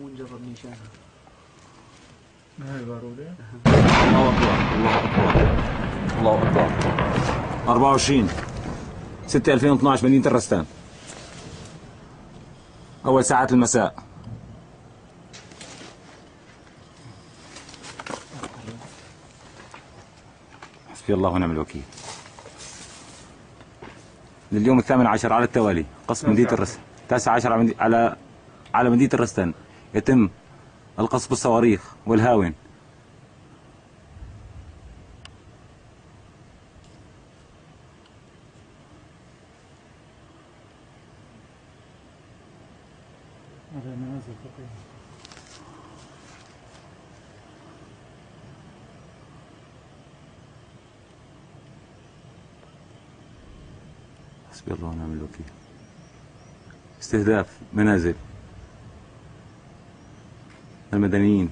ونجرب نيشانها ما هي بارودة الله اكبر الله اكبر الله اكبر 24 6 2012 مدينة الرستان أول ساعات المساء. حسبي الله ونعم الوكيل. لليوم الثامن عشر على التوالي. قصف مدينة الرستان التاسع عشر على على مدينة الرستان. يتم القصف بالصواريخ والهاون حسبي الله ونعم الوكيل. استهداف منازل. المدنيين.